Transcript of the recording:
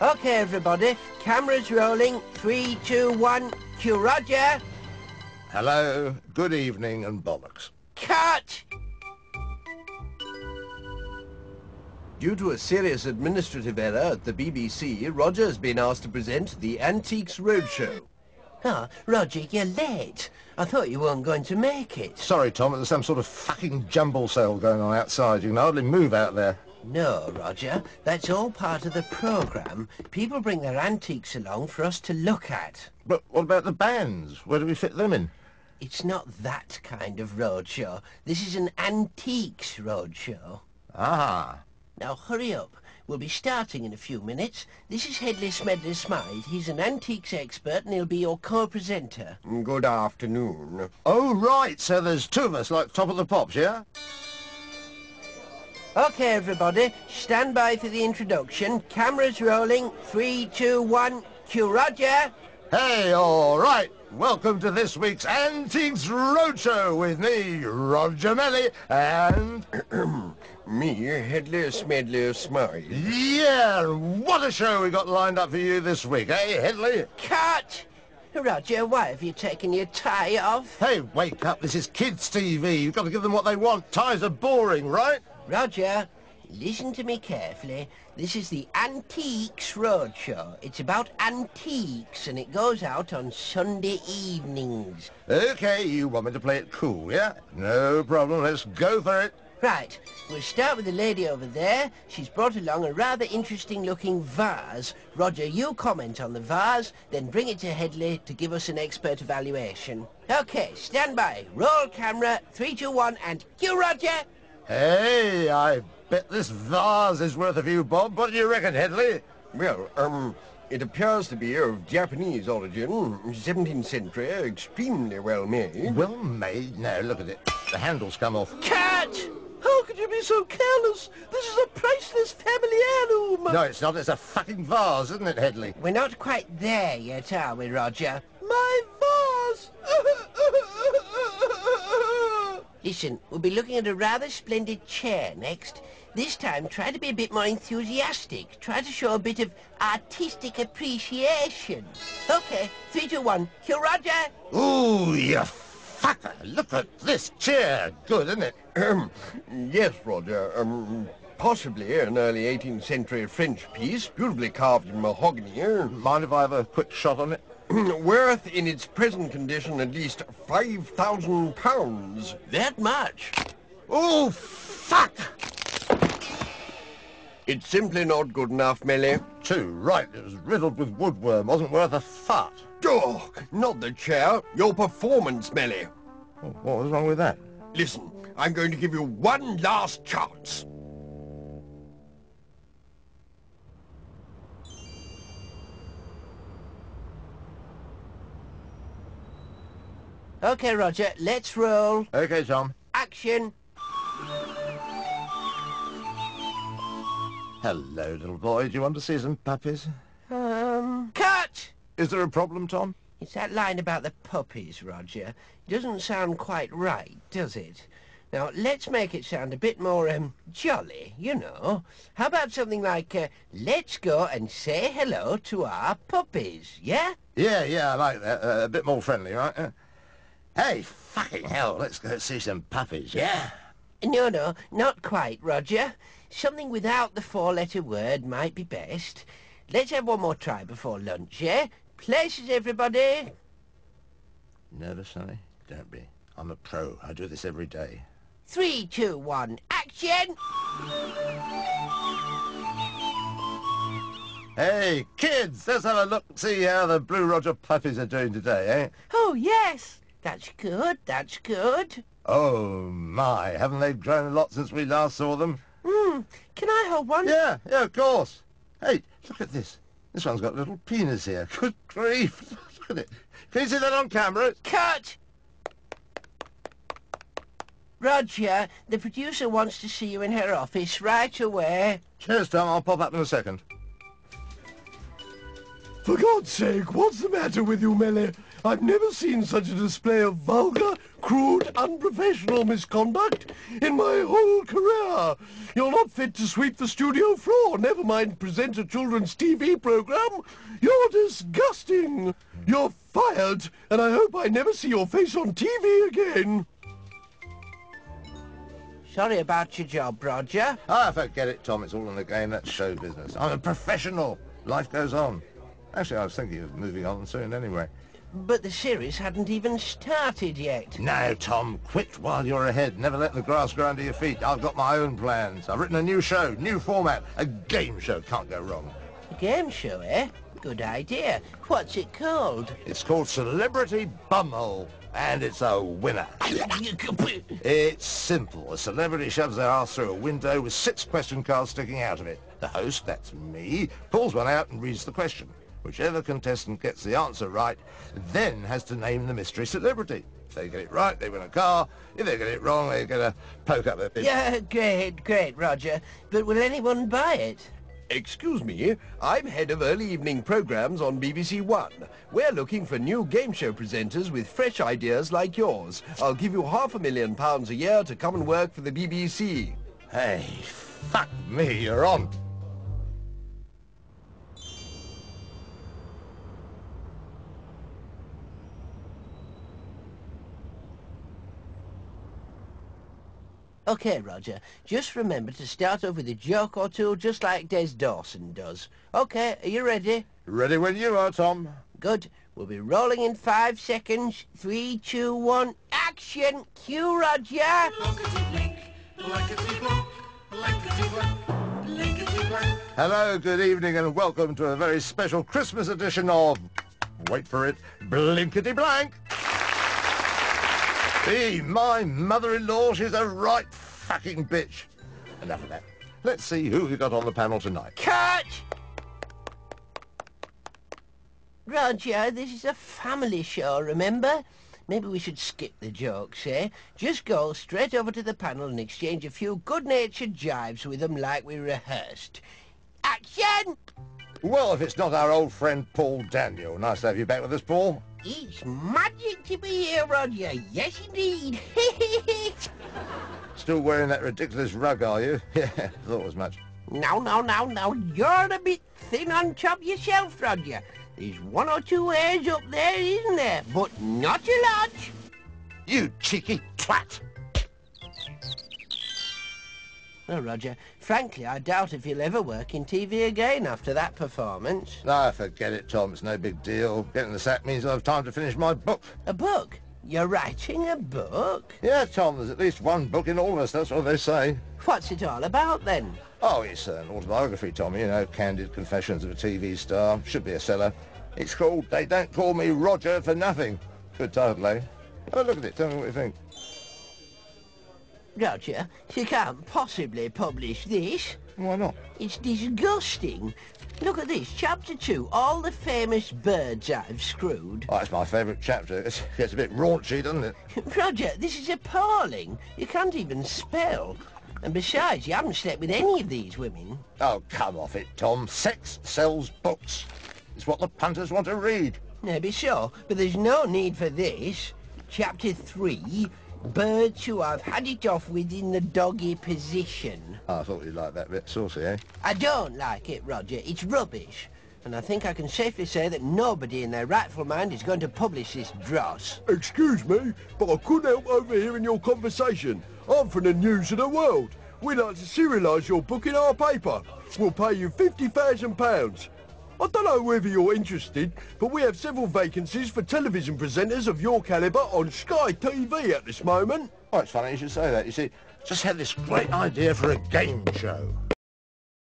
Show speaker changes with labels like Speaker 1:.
Speaker 1: Okay, everybody. Cameras rolling. Three, two, one. Cue Roger.
Speaker 2: Hello, good evening, and bollocks.
Speaker 1: Cut!
Speaker 3: Due to a serious administrative error at the BBC, Roger has been asked to present the Antiques Roadshow.
Speaker 1: Oh, Roger, you're late. I thought you weren't going to make it.
Speaker 2: Sorry, Tom, there's some sort of fucking jumble sale going on outside. You can hardly move out there.
Speaker 1: No, Roger. That's all part of the programme. People bring their antiques along for us to look at.
Speaker 2: But what about the bands? Where do we fit them in?
Speaker 1: It's not that kind of roadshow. This is an antiques roadshow.
Speaker 2: Ah.
Speaker 1: Now hurry up. We'll be starting in a few minutes. This is Headley Smedley Smythe. He's an antiques expert and he'll be your co-presenter.
Speaker 3: Good afternoon.
Speaker 2: Oh, right, so there's two of us, like Top of the Pops, yeah?
Speaker 1: Okay, everybody. Stand by for the introduction. Cameras rolling. Three, two, one. Cue Roger.
Speaker 2: Hey, all right. Welcome to this week's Antiques Roadshow with me, Roger Mellie, and...
Speaker 3: Me, Headley Smedley Smythe.
Speaker 2: yeah, what a show we got lined up for you this week, eh, Headley?
Speaker 1: Cut! Roger, why have you taken your tie off?
Speaker 2: Hey, wake up, this is kids' TV. You've got to give them what they want. Ties are boring, right?
Speaker 1: Roger, listen to me carefully. This is the Antiques Roadshow. It's about antiques and it goes out on Sunday evenings.
Speaker 2: Okay, you want me to play it cool, yeah? No problem, let's go for it.
Speaker 1: Right, we'll start with the lady over there. She's brought along a rather interesting looking vase. Roger, you comment on the vase, then bring it to Headley to give us an expert evaluation. Okay, stand by. Roll camera, three, two, one, and cue Roger!
Speaker 2: Hey, I bet this vase is worth a few bob. What do you reckon, Headley?
Speaker 3: Well, um, it appears to be of Japanese origin, 17th century, extremely well made.
Speaker 2: Well made. No, look at it. The handle's come off.
Speaker 1: Cut!
Speaker 4: How could you be so careless? This is a priceless family heirloom.
Speaker 2: No, it's not. It's a fucking vase, isn't it, Headley?
Speaker 1: We're not quite there yet, are we, Roger?
Speaker 4: My
Speaker 1: Listen, we'll be looking at a rather splendid chair next. This time, try to be a bit more enthusiastic. Try to show a bit of artistic appreciation. Okay, three, two, one. Cue Roger!
Speaker 2: Ooh, you fucker. Look at this chair. Good, isn't it?
Speaker 3: Um, yes, Roger. Um, possibly an early 18th century French piece, beautifully carved in mahogany.
Speaker 2: Mind if I have a quick shot on it?
Speaker 3: Worth in its present condition at least five thousand pounds.
Speaker 1: That much?
Speaker 2: Oh, fuck!
Speaker 3: It's simply not good enough, Mellie.
Speaker 2: Too right. It was riddled with woodworm. Wasn't worth a fart.
Speaker 3: Oh, not the chair. Your performance, Mellie.
Speaker 2: Oh, what was wrong with that?
Speaker 3: Listen, I'm going to give you one last chance.
Speaker 1: Okay, Roger, let's roll.
Speaker 2: Okay, Tom.
Speaker 1: Action!
Speaker 2: Hello, little boy. Do you want to see some puppies?
Speaker 1: Um, cut!
Speaker 2: Is there a problem, Tom?
Speaker 1: It's that line about the puppies, Roger. It Doesn't sound quite right, does it? Now, let's make it sound a bit more, um, jolly, you know. How about something like, uh, let's go and say hello to our puppies, yeah?
Speaker 2: Yeah, yeah, I like that. Uh, a bit more friendly, right? Uh, hey, fucking hell, let's go see some puppies, yeah?
Speaker 1: No, no, not quite, Roger. Something without the four-letter word might be best. Let's have one more try before lunch, yeah? Places, everybody.
Speaker 2: Nervous, Sonny? Don't be. I'm a pro. I do this every day.
Speaker 1: Three, two, one, action!
Speaker 2: Hey, kids, let's have a look and see how the Blue Roger puppies are doing today, eh?
Speaker 1: Oh, yes. That's good, that's good.
Speaker 2: Oh, my. Haven't they grown a lot since we last saw them?
Speaker 1: Hmm, can I hold one?
Speaker 2: Yeah, yeah, of course. Hey, look at this. This one's got a little penis here. Good grief. Look at it. Can you see that on camera?
Speaker 1: Cut! Roger, the producer wants to see you in her office right away.
Speaker 2: Cheers, Tom. I'll pop up in a second.
Speaker 4: For God's sake, what's the matter with you, Mellie? I've never seen such a display of vulgar, crude, unprofessional misconduct in my whole career. You're not fit to sweep the studio floor, never mind present a children's TV program. You're disgusting. You're fired, and I hope I never see your face on TV again.
Speaker 1: Sorry about your job, Roger.
Speaker 2: Ah, forget it, Tom. It's all in the game. That's show business. I'm a professional. Life goes on. Actually, I was thinking of moving on soon anyway.
Speaker 1: But the series hadn't even started yet.
Speaker 2: No, Tom, quit while you're ahead. Never let the grass grow under your feet. I've got my own plans. I've written a new show, new format, a game show. Can't go wrong.
Speaker 1: A game show, eh? Good idea. What's it called?
Speaker 2: It's called Celebrity Bumhole, and it's a winner. It's simple. A celebrity shoves their ass through a window with six question cards sticking out of it. The host, that's me, pulls one out and reads the question. Whichever contestant gets the answer right then has to name the mystery celebrity. If they get it right, they win a car. If they get it wrong, they get a poke up their bit.
Speaker 1: Yeah, great, great, Roger. But will anyone buy it?
Speaker 3: Excuse me, I'm head of early evening programs on BBC One. We're looking for new game show presenters with fresh ideas like yours. I'll give you half a million pounds a year to come and work for the BBC.
Speaker 2: Hey, fuck me, you're on.
Speaker 1: Okay, Roger. Just remember to start off with a joke or two, just like Les Dawson does. Okay, are you ready?
Speaker 2: Ready when you are, Tom.
Speaker 1: Good. We'll be rolling in five seconds. Three, two, one, action! Cue, Roger!
Speaker 2: Hello, good evening, and welcome to a very special Christmas edition of, wait for it, Blankety Blank. Hey, my mother-in-law, she's a right fucking bitch. Enough of that. Let's see who we got on the panel tonight.
Speaker 1: Cut! Roger, this is a family show, remember? Maybe we should skip the jokes, eh? Just go straight over to the panel and exchange a few good-natured jibes with them like we rehearsed. Action!
Speaker 2: Well, if it's not our old friend Paul Daniel. Nice to have you back with us, Paul.
Speaker 1: It's magic to be here, Roger. Yes, indeed.
Speaker 2: Still wearing that ridiculous rug, are you? Yeah, thought as much.
Speaker 1: now, now, now, now, you're a bit thin on top yourself, Roger. There's one or two hairs up there, isn't there? But not a lot.
Speaker 2: You cheeky twat.
Speaker 1: Well, Roger, frankly, I doubt if you'll ever work in TV again after that performance.
Speaker 2: No, forget it, Tom. It's no big deal. Getting the sack means I'll have time to finish my book.
Speaker 1: A book? You're writing a book?
Speaker 2: Yeah, Tom, there's at least one book in all of us. That's what they say.
Speaker 1: What's it all about, then?
Speaker 2: Oh, it's an autobiography, Tom. You know, candid confessions of a TV star. Should be a seller. It's called They Don't Call Me Roger for Nothing. Good title, eh? Have a look at it. Tell me what you think.
Speaker 1: Roger, you can't possibly publish this.
Speaker 2: Why not?
Speaker 1: It's disgusting. Look at this, chapter two, all the famous birds I've screwed.
Speaker 2: Oh, that's my favourite chapter. It's, it's a bit raunchy, doesn't it?
Speaker 1: Roger, this is appalling. You can't even spell. And besides, you haven't slept with any of these women.
Speaker 2: Oh, come off it, Tom. Sex sells books. It's what the punters want to read.
Speaker 1: Maybe so, but there's no need for this. Chapter 3, Birdshu, I've had it off within the doggy position.
Speaker 2: Oh, I thought you'd like that bit saucy, eh?
Speaker 1: I don't like it, Roger. It's rubbish. And I think I can safely say that nobody in their rightful mind is going to publish this dross.
Speaker 4: Excuse me, but I couldn't help overhearing your conversation. I'm from the News of the World. We'd like to serialise your book in our paper. We'll pay you £50,000. I don't know whether you're interested, but we have several vacancies for television presenters of your calibre on Sky TV at this moment.
Speaker 2: Oh, it's funny you should say that. You see, just had this great idea for a game show.